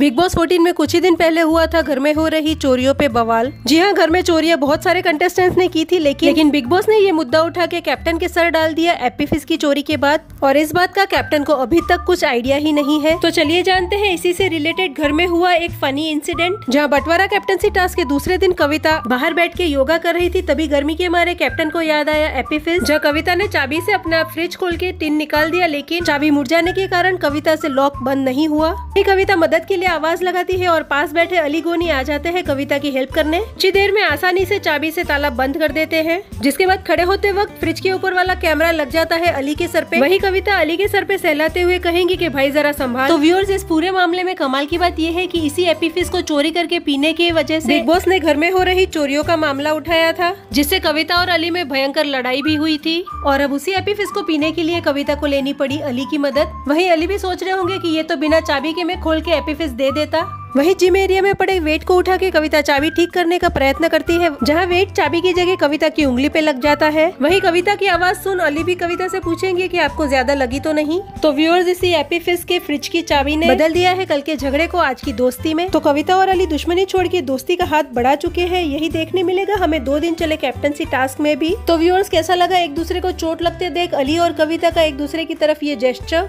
Big boss 14 में कुछ ही दिन पहले हुआ था, घर में हो रही चोरियों पे बवाल। जी हाँ घर में चोरियाँ बहुत सारे कंटेस्टेंट्स ने की थी, लेकिन लेकिन बिग बॉस ने ये मुद्दा उठा के कैप्टन के सर डाल दिया एपी फ़िश की चोरी के बाद, और इस बात का कैप्टन को अभी तक कुछ आइडिया ही नहीं है। तो चलिए जानते हैं, इसी से रिलेटेड घर में हुआ एक फनी इंसिडेंट जहाँ बंटवारा कैप्टनसी टास्क के दूसरे दिन कविता बाहर बैठ के योगा कर रही थी, तभी गर्मी के मारे कैप्टन को याद आया एपी फ़िश जहाँ कविता ने चाबी से अपना फ्रिज खोल के टिन निकाल दिया, लेकिन चाबी मुड़ जाने के कारण कविता से लॉक बंद नहीं हुआ। कविता मदद के लिए आवाज़ लगाती है और पास बैठे अली गोनी आ जाते हैं कविता की हेल्प करने। कुछ देर में आसानी से चाबी से ताला बंद कर देते हैं। जिसके बाद खड़े होते वक्त फ्रिज के ऊपर वाला कैमरा लग जाता है अली के सर पे। वही कविता अली के सर पे सहलाते हुए कहेंगी कि भाई जरा संभाल। तो व्यूअर्स इस पूरे मामले में कमाल की बात यह है कि इसी एपीफिस को चोरी करके पीने की वजह से बिग बॉस ने घर में हो रही चोरियों का मामला उठाया था, जिससे कविता और अली में भयंकर लड़ाई भी हुई थी। और अब उसी एपीफिस को पीने के लिए कविता को लेनी पड़ी अली की मदद। वही अली भी सोच रहे होंगे की ये तो बिना चाबी के मैं खोल के एपीफिस दे देता? वही जिम एरिया में पड़े वेट को उठा के कविता चाबी ठीक करने का प्रयत्न करती है, जहाँ वेट चाबी की जगह कविता की उंगली पे लग जाता है। वही कविता की आवाज़ सुन अली भी कविता से पूछेंगे कि आपको ज़्यादा लगी तो नहीं? तो व्यूअर्स इसी एपीफिस के फ्रिज की चाबी ने बदल दिया है कल के झगड़े को आज की दोस्ती में। तो कविता और अली दुश्मनी छोड़ के दोस्ती का हाथ बढ़ा चुके हैं, यही देखने मिलेगा हमें दो दिन चले कैप्टनसी टास्क में भी। तो व्यूअर्स कैसा लगा एक दूसरे को चोट लगते देख अली और कविता का एक दूसरे की तरफ़ ये जेस्टर